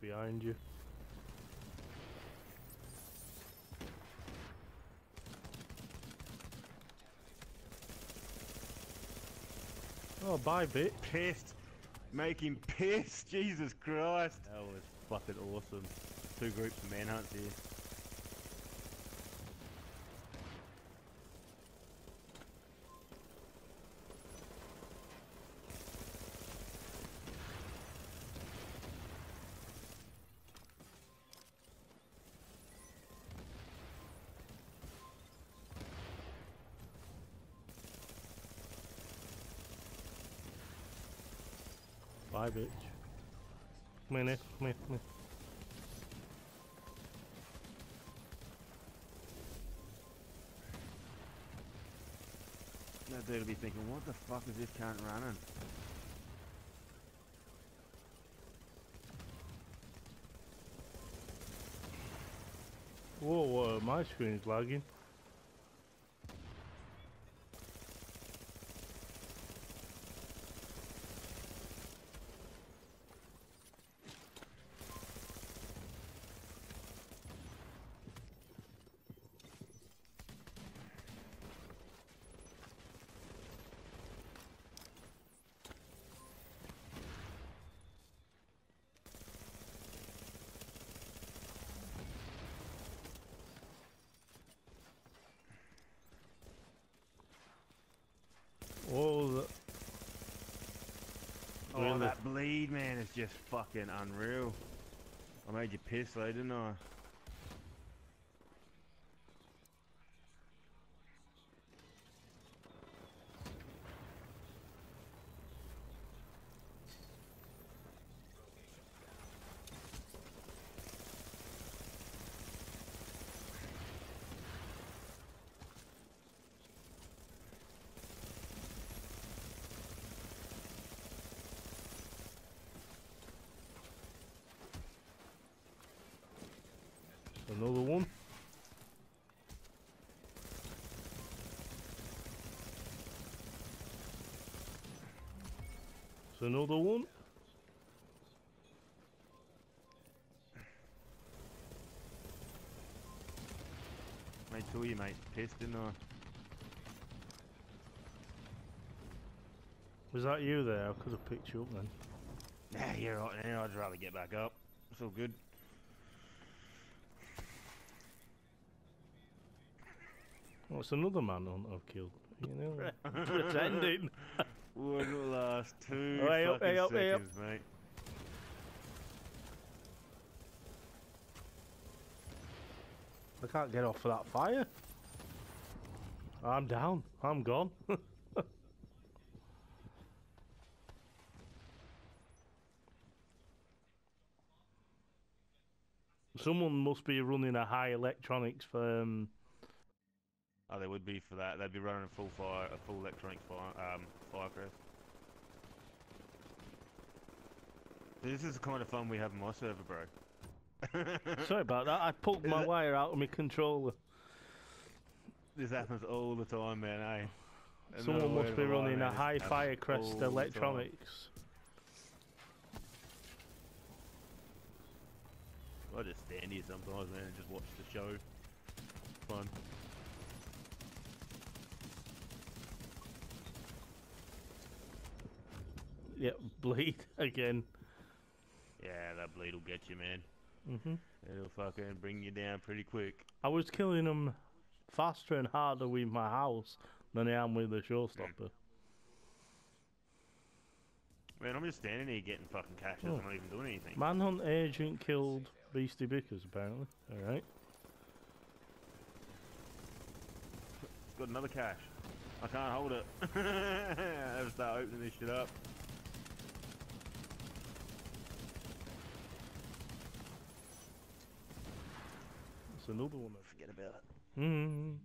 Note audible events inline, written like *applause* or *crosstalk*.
behind you. Oh, bye, bitch. Pissed. Making piss. *laughs* Jesus Christ. That was fucking awesome. Two groups of manhunts here. Bye, bitch. Come here, Nick. Come here, come here. That dude'll be thinking, what the fuck is this cunt running? Whoa, whoa, my screen's lagging. Whoa, the... Oh, that bleed, man, is just fucking unreal. I made you piss though, didn't I? Another one. It's another one. Two of you, mate. Pissed, didn't I? Was that you there? I could have picked you up then. Yeah, you're right. I'd rather get back up. It's all good. Oh, it's another man on I've killed. You know, *laughs* *laughs* pretending. Wouldn't last two *laughs* Hey up, hey up, hey up. mate. I can't get off of that fire. I'm down. I'm gone. Someone must be running a high electronics firm. Oh, they would be for that. They'd be running a full fire, a full electronic fire, um, firecrest. This is the kind of fun we have on my server, bro. *laughs* Sorry about that. I pulled my it- wire out of my controller. This happens all the time, man. Eh? Someone must be running a high happens firecrest all the time. electronics. I just stand here sometimes, man, and just watch the show. Fun. Yep, bleed again. Yeah, that bleed will get you, man. hmm It'll fucking bring you down pretty quick. I was killing them faster and harder with my house than I am with the showstopper. Man, I'm just standing here getting fucking cash. Oh. I'm not even doing anything. Manhunt agent killed Beastie Bickers, apparently. Alright. Got another cash. I can't hold it. *laughs* I have to start opening this shit up. Another one. Forget about it. Mm.